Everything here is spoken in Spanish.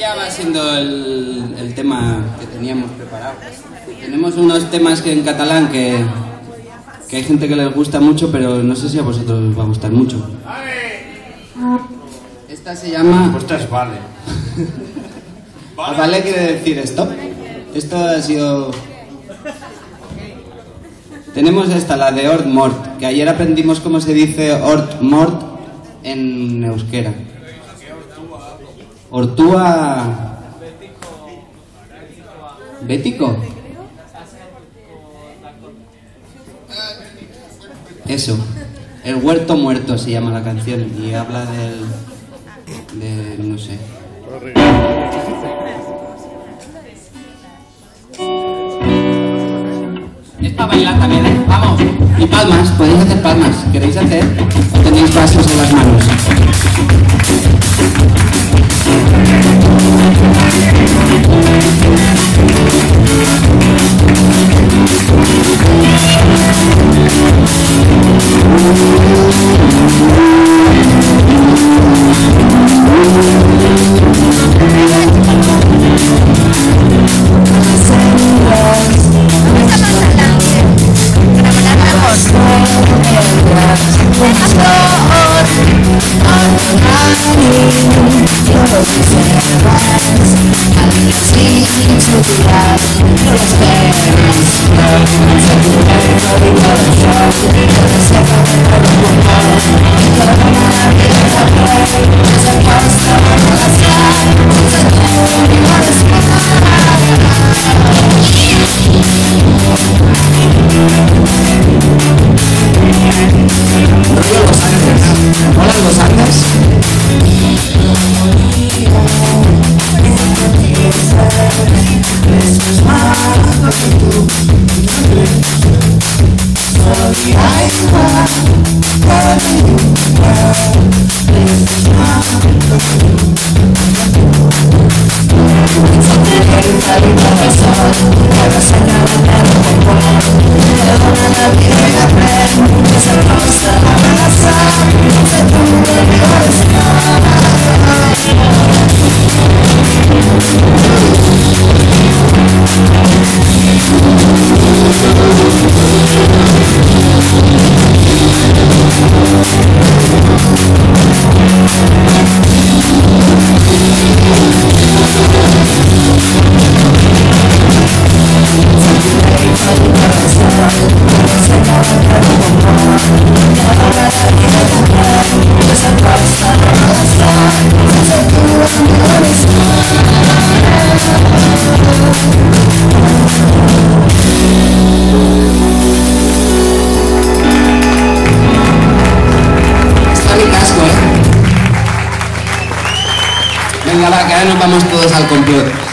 ya va siendo el, el tema que teníamos preparado. Tenemos unos temas que en catalán que, que hay gente que les gusta mucho, pero no sé si a vosotros os va a gustar mucho. Esta se llama... Ostras, vale. Ah, Vale quiere decir stop. Esto ha sido... Tenemos esta, la de Ort Mort, que ayer aprendimos cómo se dice Ort Mort en euskera. Ortúa... ¿Bético? Eso. El huerto muerto se llama la canción y habla del... de... no sé. Es para bailar también, ¿eh? Vamos. Y palmas, podéis hacer palmas. ¿Queréis hacer? ¿O tenéis vasos en las manos? Venga, va, que ahora nos vamos todos al complot.